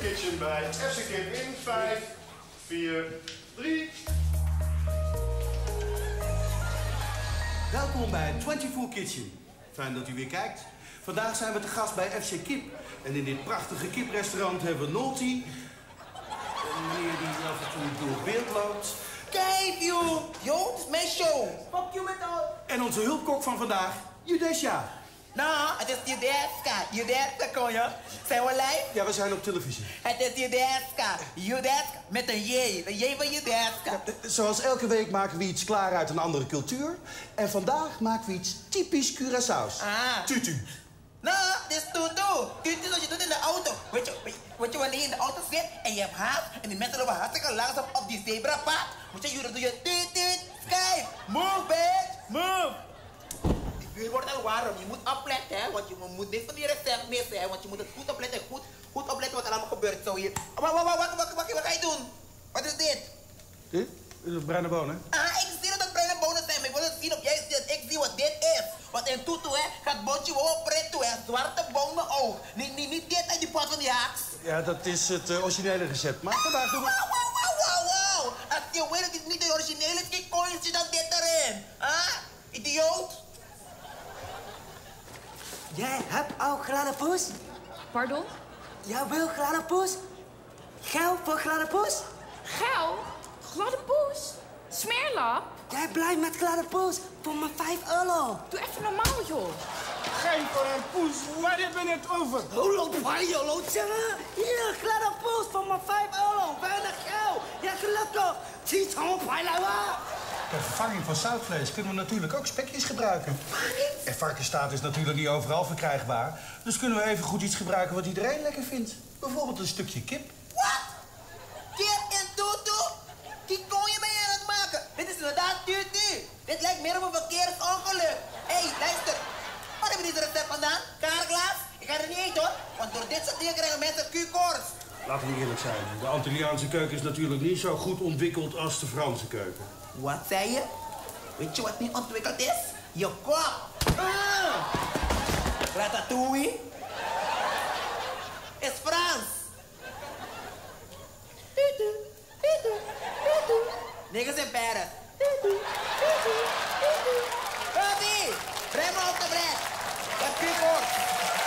Kitchen bij FC Kip in 5, 4, 3. Welkom bij 24 Kitchen. Fijn dat u weer kijkt. Vandaag zijn we te gast bij FC Kip. En in dit prachtige kiprestaurant hebben we Nolty. Een meneer die af en toe door beeld loopt. Kijk, joh! Joh, het is mijn show. Fuck you met al. En onze hulpkok van vandaag, Judesja. Nou, het is Judeska. Judeska, kon je? Zijn we live? Ja, we zijn op televisie. Het is Judeska. Judeska met een J. De J van Judeska. Zoals elke week maken we iets klaar uit een andere cultuur. En vandaag maken we iets typisch Curaçao's. Ah. Tutu. Nou, dit is. Tutu is wat je doet in de auto. Weet je, weet je, wanneer je in de auto zit en je hebt en die mensen lopen hartstikke langzaam op die zebrapad. Moet je, dan doe je sky. Move, bitch. Move. Die vuur wordt al warm. Je moet opletten, hè. Want je moet niks van die recept missen, hè. Want je moet goed opletten. Goed, goed opletten wat er allemaal gebeurt. Zo hier. Wat, wat, wat, wat, wat, wat, wat ga je doen? Wat is dit? Dit? Dit is bruine bonen. Ah, tutu, hè, gaat botje toe, hè. Zwarte bonen ook. Niet, niet, niet dit uit die pot van die haaks. Ja, dat is het eh, originele recept. Maar vandaag doen we... Wauw, wauw, wauw, wauw, wauw. Als je weet dat dit niet de originele is, je dan dit erin. Ah, idioot. Jij hebt al gladde poes? Pardon? Jij wil gladde poes? Geld voor gladde poes? Geil? Gladde poes? Smeerlap? Jij blij met gladde poes voor mijn 5 euro. Doe even normaal, joh. Geen voor een poes, waar hebben we het over? Holo, paio, lotje. Hier, gladde poes voor mijn 5 euro. Weinig geld. Ja, gelukkig. Zie zo'n pijlawa. Ter vervanging van zoutvlees kunnen we natuurlijk ook spekjes gebruiken. En varkensstaat is natuurlijk niet overal verkrijgbaar. Dus kunnen we even goed iets gebruiken wat iedereen lekker vindt. Bijvoorbeeld een stukje kip. meer op een verkeersongeluk. Hé, hey, luister. Wat hebben jullie recept vandaan? Kaarglaas? Ik ga er niet eten hoor, want door dit soort dingen krijgen mensen Q-koorts. Laten we eerlijk zijn, de Antilliaanse keuken is natuurlijk niet zo goed ontwikkeld als de Franse keuken. Wat zei je? Weet je wat niet ontwikkeld is? Je kop! Dat Ratatouille is Frans. Niggas in Paris.